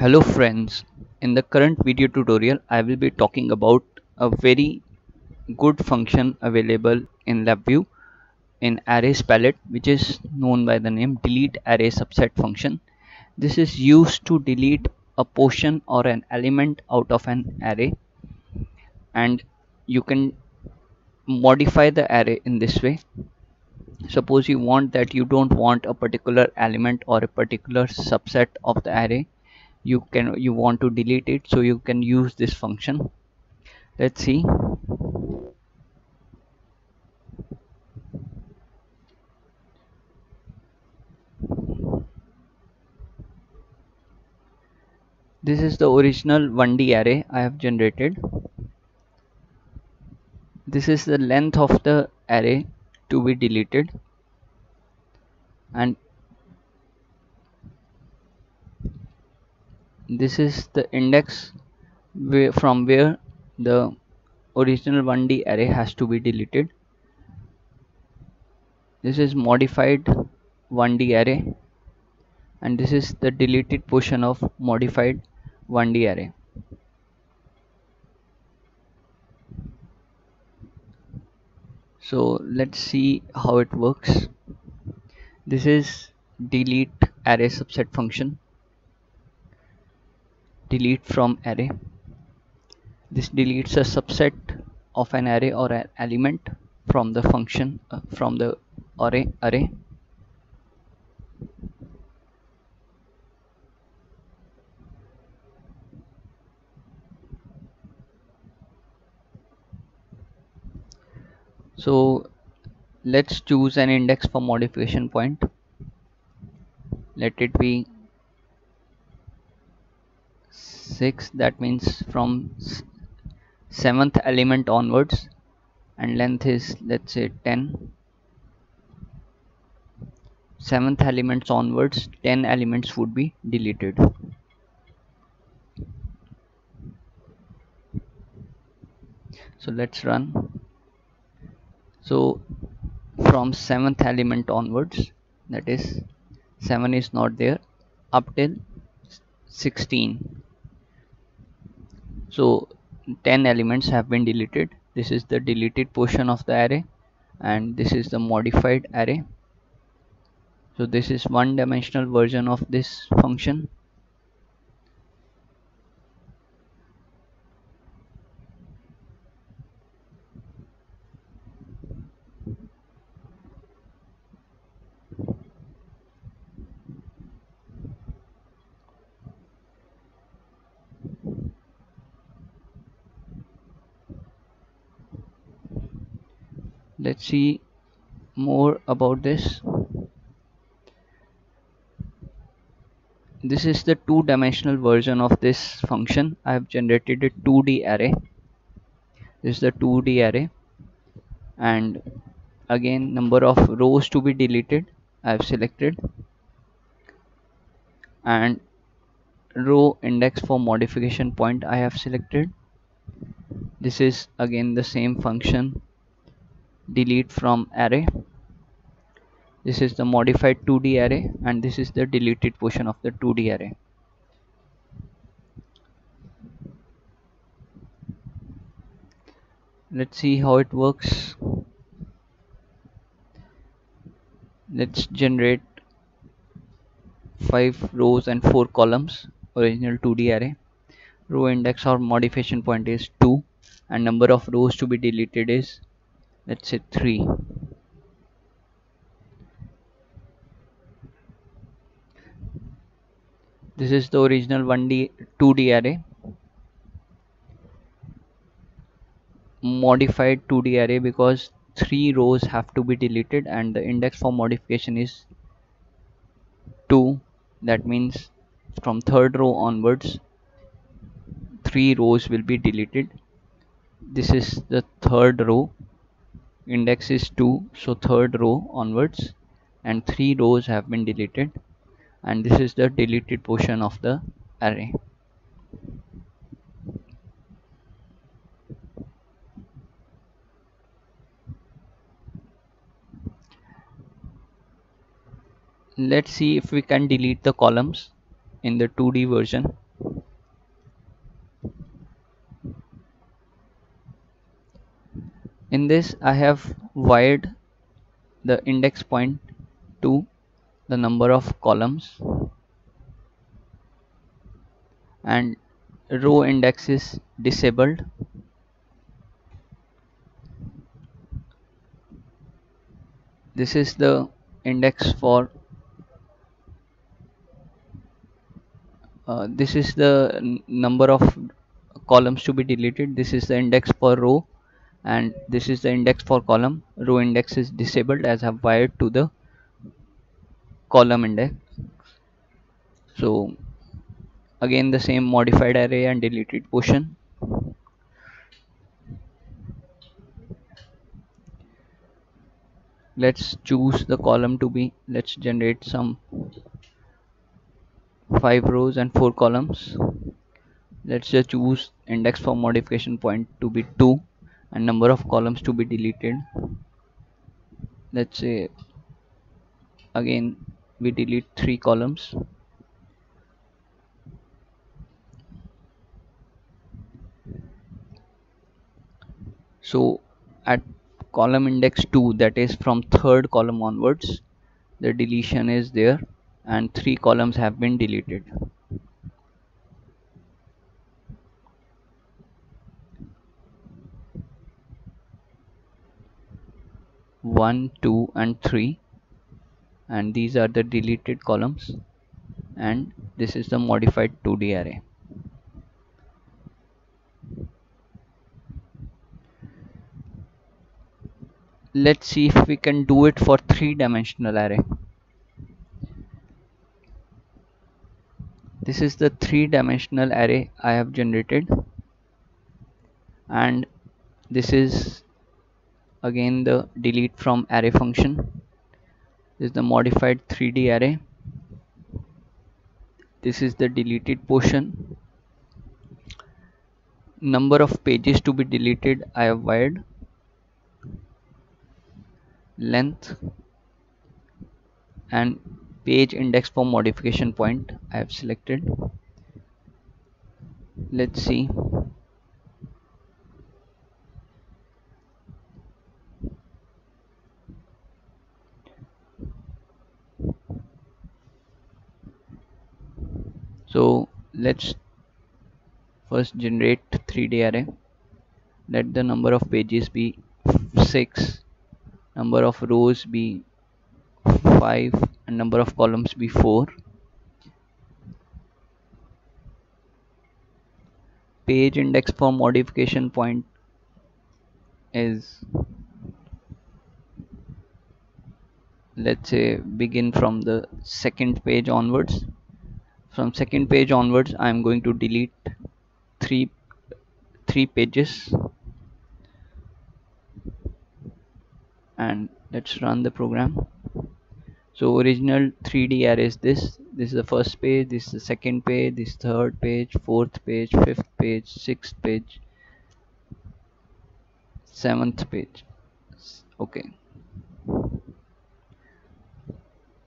Hello friends, in the current video tutorial I will be talking about a very good function available in LabVIEW in arrays palette which is known by the name delete array subset function. This is used to delete a portion or an element out of an array. And you can modify the array in this way. Suppose you want that you don't want a particular element or a particular subset of the array you can you want to delete it so you can use this function. Let's see. This is the original 1d array I have generated. This is the length of the array to be deleted. And this is the index where, from where the original 1d array has to be deleted. This is modified 1d array and this is the deleted portion of modified 1d array. So let's see how it works. This is delete array subset function delete from array. This deletes a subset of an array or an element from the function uh, from the array array. So let's choose an index for modification point. Let it be 6 that means from 7th element onwards and length is let's say 10 7th elements onwards 10 elements would be deleted. So let's run. So from 7th element onwards that is 7 is not there up till 16 so 10 elements have been deleted. This is the deleted portion of the array and this is the modified array. So this is one dimensional version of this function let's see more about this. This is the two-dimensional version of this function. I have generated a 2d array. This is the 2d array. And again number of rows to be deleted I have selected. And row index for modification point I have selected. This is again the same function delete from array. This is the modified 2d array and this is the deleted portion of the 2d array. Let's see how it works. Let's generate five rows and four columns original 2d array. Row index or modification point is 2 and number of rows to be deleted is let's say 3 this is the original 1d 2d array. Modified 2d array because three rows have to be deleted and the index for modification is 2 that means from third row onwards three rows will be deleted. This is the third row index is 2 so third row onwards and three rows have been deleted and this is the deleted portion of the array. Let's see if we can delete the columns in the 2d version in this I have wired the index point to the number of columns. And row index is disabled. This is the index for uh, this is the number of columns to be deleted. This is the index for row and this is the index for column. Row index is disabled as I've wired to the column index. So again the same modified array and deleted portion. Let's choose the column to be let's generate some five rows and four columns. Let's just choose index for modification point to be 2 and number of columns to be deleted. Let's say again we delete three columns. So at column index 2 that is from third column onwards the deletion is there and three columns have been deleted one two and three. And these are the deleted columns. And this is the modified 2d array. Let's see if we can do it for three-dimensional array. This is the three-dimensional array I have generated. And this is again the delete from array function this is the modified 3d array. This is the deleted portion. Number of pages to be deleted I have wired. Length and page index for modification point I have selected. Let's see so let's first generate 3d array. Let the number of pages be 6 number of rows be 5 and number of columns be 4 page index for modification point is let's say begin from the second page onwards from second page onwards I'm going to delete three three pages. And let's run the program. So original 3d array is this. This is the first page this is the second page this third page fourth page fifth page sixth page seventh page. Okay.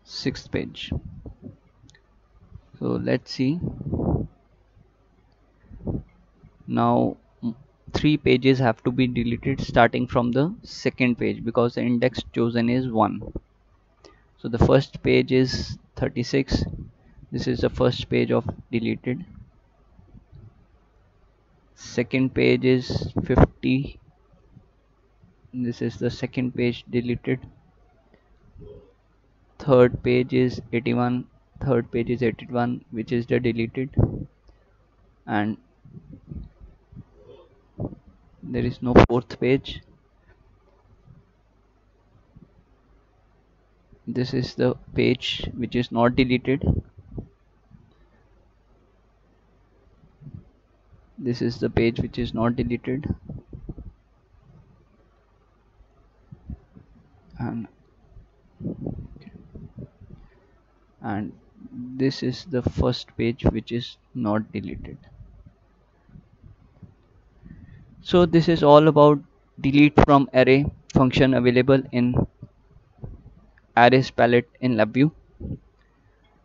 Sixth page so let's see. Now three pages have to be deleted starting from the second page because the index chosen is 1 so the first page is 36 this is the first page of deleted. Second page is 50 this is the second page deleted. Third page is 81 third page is 81 which is the deleted. And there is no fourth page. This is the page which is not deleted. This is the page which is not deleted. And and this is the first page which is not deleted so this is all about delete from array function available in arrays palette in LabVIEW.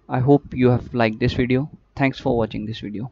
I hope you have liked this video. Thanks for watching this video.